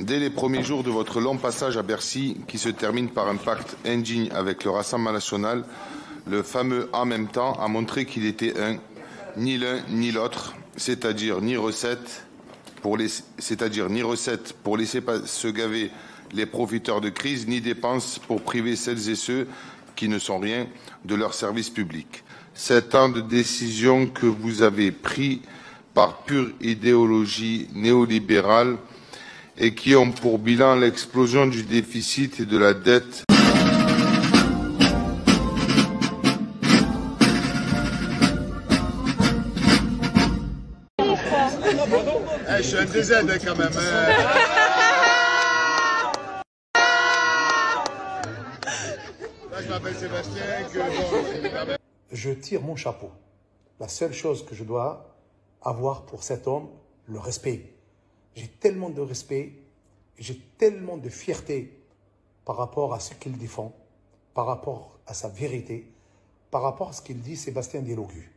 Dès les premiers jours de votre long passage à Bercy, qui se termine par un pacte indigne avec le Rassemblement national, le fameux en même temps a montré qu'il était un, ni l'un ni l'autre, c'est-à-dire ni recette pour les, c'est-à-dire ni recette pour laisser se gaver les profiteurs de crise, ni dépenses pour priver celles et ceux qui ne sont rien de leur service public. Sept ans de décisions que vous avez pris par pure idéologie néolibérale et qui ont pour bilan l'explosion du déficit et de la dette. je suis un DZ quand même. Là, je m'appelle Sébastien. Que, je tire mon chapeau. La seule chose que je dois avoir pour cet homme, le respect. J'ai tellement de respect, j'ai tellement de fierté par rapport à ce qu'il défend, par rapport à sa vérité, par rapport à ce qu'il dit Sébastien Delogu.